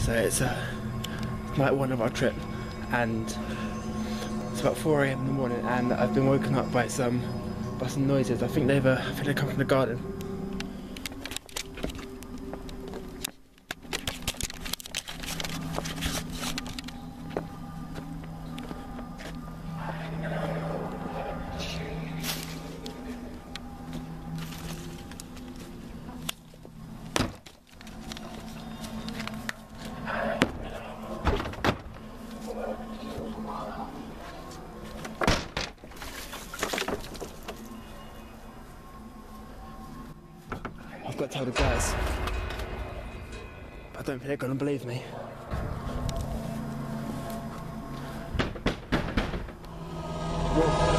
So it's uh, night one of our trip, and it's about 4 a.m. in the morning, and I've been woken up by some by some noises. I think they've uh, I think they come from the garden. Got to tell the guys. I don't think they're gonna believe me. Whoa.